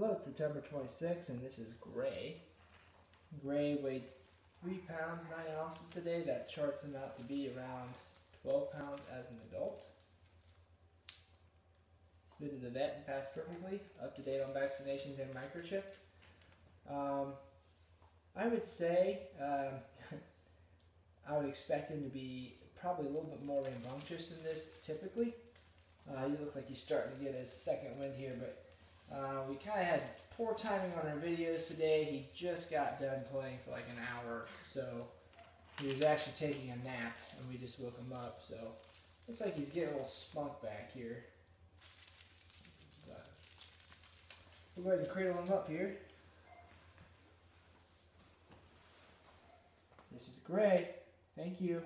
Hello, it's September 26th, and this is Grae. Grae weighed 3 pounds 9 ounces today. That charts him out to be around 12 pounds as an adult. He's been to the vet and passed perfectly, up to date on vaccinations and microchip. Um, I would say um, I would expect him to be probably a little bit more rambunctious than this typically. Uh, he looks like he's starting to get his second wind here, but we kind of had poor timing on our videos today. He just got done playing for like an hour, so he was actually taking a nap, and we just woke him up. So looks like he's getting a little spunk back here. But we'll go ahead and cradle him up here. This is Grae. Thank you.